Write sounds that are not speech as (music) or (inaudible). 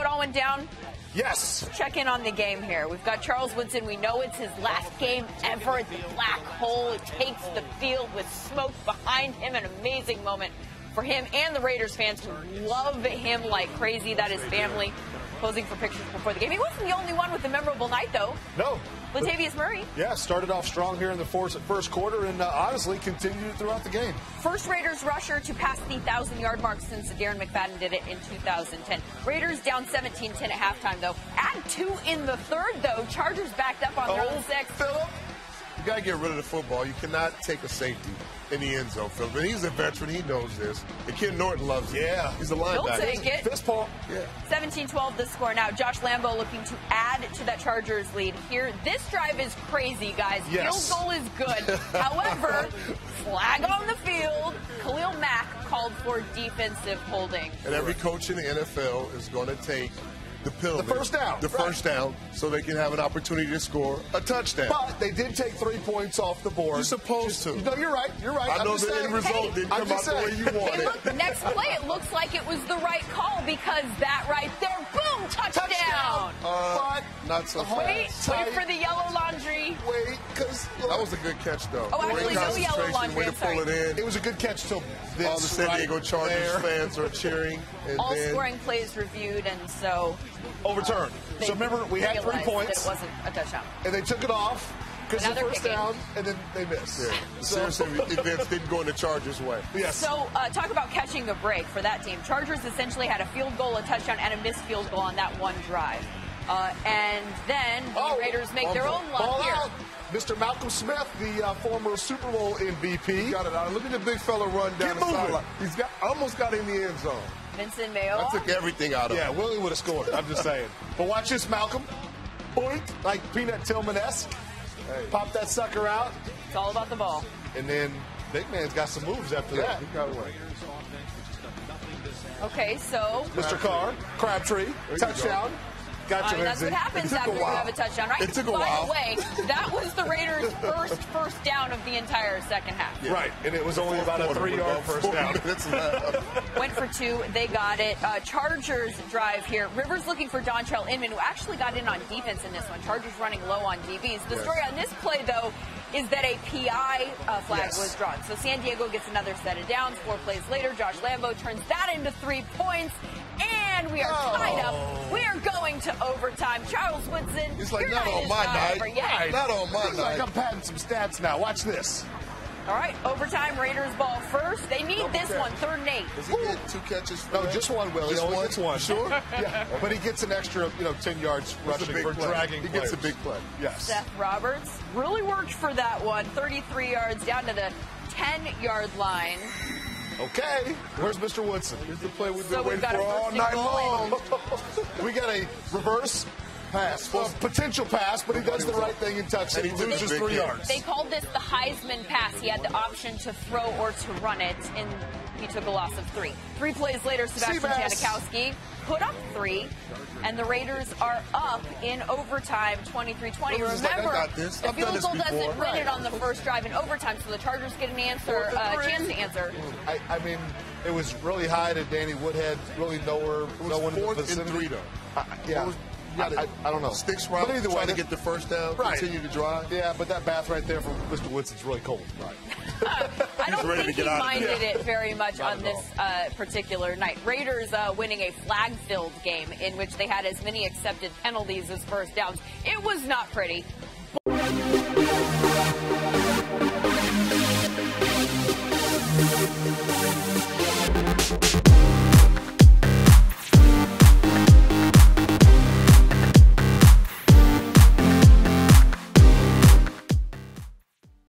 how it all went down? Yes. Check in on the game here. We've got Charles Woodson. We know it's his last game ever at the black hole. It takes the field with smoke behind him. An amazing moment for him and the Raiders fans who love him like crazy. That is family posing for pictures before the game. He wasn't the only one with a memorable night, though. No. Latavius Murray. Yeah, started off strong here in the first, first quarter and uh, honestly continued throughout the game. First Raiders rusher to pass the 1,000 yard mark since Darren McFadden did it in 2010. Raiders down 17 10 at halftime, though. Add two in the third, though. Chargers backed up on their Oh, own six. Philip, you got to get rid of the football. You cannot take a safety in the end zone, Philip. And he's a veteran. He knows this. And Ken Norton loves it. Yeah. He's a He'll linebacker. take it. Fist pump. Yeah. 17-12 the score. Now, Josh Lambo looking to add to that Chargers lead here. This drive is crazy, guys. Yes. Field goal is good. (laughs) However, flag on the field. Khalil Mack called for defensive holding. And every coach in the NFL is going to take the penalty. The first down, The right. first down, so they can have an opportunity to score a touchdown. But they did take three points off the board. You're supposed to. No, you're right. You're right. I I'm know just the saying. end result Hey, didn't I'm come out just the way saying. you Hey, wanted. look, next play, it looks like it was the right call because that right there, boom, touchdown. Touchdown. Uh, but not so hold Wait, fast. wait for the yellow laundry. Wait, because That was a good catch, though. Oh, Great actually, no yellow concentration, laundry, Way to I'm pull it in. it was a good catch till this All the San right Diego Chargers there. fans are cheering. (laughs) And All then scoring plays reviewed, and so overturned. they So remember, we had three realized that points, It wasn't a touchdown. and they took it off because Now the they're first kicking. down, and then they missed. Yeah. So- Seriously, (laughs) events didn't go in the Chargers' way. Yes. So, uh, talk about catching a break for that team. Chargers essentially had a field goal, a touchdown, and a missed field goal on that one drive. Uh, and then the Oh, Raiders make their own Ball luck here. out. Mr. Malcolm Smith, the uh, former Super Bowl MVP. Got it out. Look at the big fella run down Get the moving. sideline. He's got almost got in the end zone. Vincent Mayo. I took everything out of Yeah, him. Yeah, Willie would have scored. I'm just saying. But watch this, Malcolm. Boink, like Peanut Tillman-esque. Pop that sucker out, It's all about the ball. and then Big Man's got some moves after Yeah, that. he got away. Okay, so Mr. Carr, Crabtree, touchdown. Gotcha, that's what happens It took a after you have a touchdown, right? It took a By while. the way, that was the Raiders' first first down of the entire second half. Right, and it was only about a three-yard first four down. minutes left. Went for two. They got it. Uh, Chargers drive here. Rivers looking for Dontrelle Inman, who actually got in on defense in this one. Chargers running low on DBs. The Yes. story on this play, though, is that a PI uh, flag Yes. was drawn. So San Diego gets another set of downs. Four plays later, Josh Lambo turns that into three points. To overtime. Charles Woodson. It's like your not night on is my not night. over yet. Not on my Seems like night. I'm patting some stats now. Watch this. All right, overtime. Raiders ball first. They need Double this catch. one, third and eight. Does he get two catches? for No, that? just one, Willie. Just Only one? gets one. Sure. (laughs) yeah, but he gets an extra, you know, 10 yards That's a rushing big for play. dragging He gets a big play. Yes. Seth Roberts really worked for that one. 33 yards down to the 10 yard line. Okay, where's Mr. Woodson? Here's the play we've been we've waiting for all night long. (laughs) we got a reverse pass, well, potential pass, but he does the right thing and touches it. And He he loses three yards. They called this the Heisman pass. He had the option to throw or to run it, and he took a loss of three. Three plays later, Sebastian Seabass. Janikowski put up three, and the Raiders are up in overtime 23-20. Well, it's Remember, like, I got this. the I've field goal doesn't win it on the first drive in overtime, so the Chargers get an answer, a uh, chance to answer. I, I mean, it was really high to Danny Woodhead, really nowhere, It was no one in the fourth and vicinity. three, though. I- yeah. What was- you I, gotta- I, I don't know. Sticks route, But either way, trying to get the first down, Right. continue to drive. Yeah, but that bath right there from Mr. Woodson's really cold. Right. (laughs) (laughs) I don't ready think to he get out of minded there. it very much Not on this uh, particular night. Raiders uh, winning a flag-filled game in which they had as many accepted penalties as first downs. It was not pretty.